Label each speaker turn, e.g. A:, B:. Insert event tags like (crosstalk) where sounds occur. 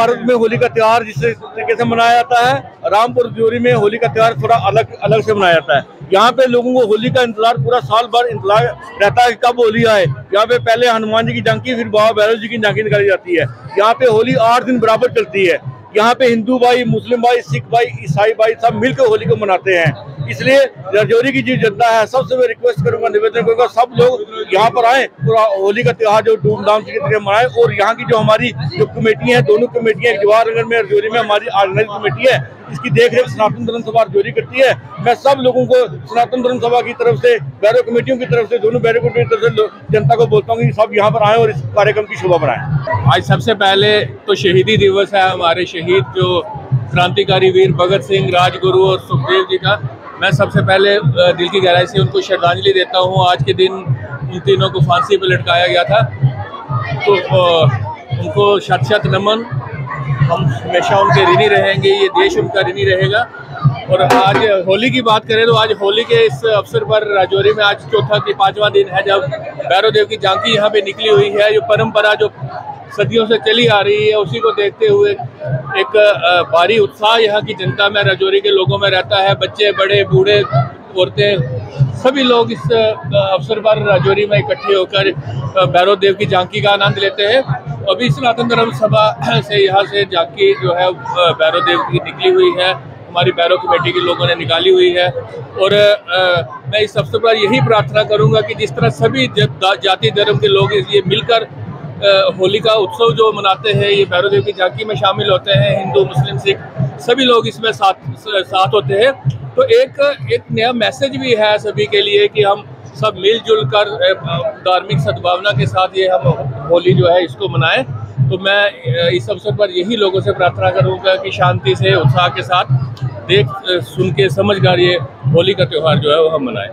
A: भारत में होली का त्यौहार जिस तरीके से मनाया जाता है, रामपुर ज्योरी में होली का त्यौहार थोड़ा अलग अलग से मनाया जाता है। यहाँ पे लोगों को होली का इंतज़ार, पूरा साल भर इंतज़ार रहता है कब होली आए। यहाँ पे पहले हनुमान जी की झांकी फिर बाबा भैरव जी की झांकी निकाली जाती है। यहाँ पे होली आठ दिन बराबर चलती है। यहाँ पे हिंदू भाई, मुस्लिम भाई, सिख भाई, ईसाई भाई सब मिलकर होली को मनाते हैं। इसलिए रजौरी की जो जनता है, सबसे मैं रिक्वेस्ट करूँगा, निवेदन करूँगा, सब लोग यहाँ पर आए पूरा होली का त्यौहार जो धूमधाम से तरह मनाए और यहाँ की जो हमारी जो कमेटी है, दोनों कमेटियाँ जवाहरनगर में, रजौरी में हमारी ऑर्गेनाइज कमेटी है इसकी देख रेख सनातन धर्म सभा रजौरी करती है। मैं सब लोगों को सनातन धर्म सभा की तरफ़ से, बैरो कमेटियों की तरफ़ से, दोनों बैरो कमेटी की तरफ़ से जनता को बोलता हूँ कि सब यहाँ पर आए और इस कार्यक्रम की शोभा बढ़ाएँ।
B: आज सबसे पहले तो शहीदी दिवस है हमारे शहीद जो क्रांतिकारी वीर भगत सिंह, राजगुरु और सुखदेव जी का। मैं सबसे पहले दिल की गहराई से उनको श्रद्धांजलि देता हूँ। आज के दिन उन तीनों को फांसी पर लटकाया गया था। तो उनको शत शत नमन हम हमेशा उनके ऋणी रहेंगे, ये देश उनका ऋणी रहेगा। और आज होली की बात करें तो आज होली के इस अवसर पर राजौरी में आज चौथा की पांचवा दिन है जब भैरव देव की झांकी यहाँ पे निकली हुई है। जो परंपरा जो सदियों से चली आ रही है, उसी को देखते हुए एक भारी उत्साह यहाँ की जनता में, राजौरी के लोगों में रहता है। बच्चे, बड़े, बूढ़े, औरतें, सभी लोग इस अवसर पर राजौरी में इकट्ठे होकर भैरव देव की झांकी का आनंद लेते हैं। अभी सनातन धर्म सभा (clears throat) से यहाँ से झांकी जो है भैरव देव की निकली हुई है। हमारी भैरव कमेटी के लोगों ने निकाली हुई है। और अ, मैं इस अवसर पर यही प्रार्थना करूँगा कि जिस तरह सभी जाति धर्म के लोग ये मिलकर होली का उत्सव जो मनाते हैं ये भैरव देव की झांकी में शामिल होते हैं हिंदू मुस्लिम सिख सभी लोग इसमें साथ साथ होते हैं। तो एक एक नया मैसेज भी है सभी के लिए कि हम सब मिलजुल कर धार्मिक सद्भावना के साथ ये हम होली जो है इसको मनाएँ। तो मैं इस अवसर पर यही लोगों से प्रार्थना करूँगा कि शांति से, उत्साह के साथ देख सुन के, समझ कर ये होली का त्यौहार जो है वो हम मनाएँ।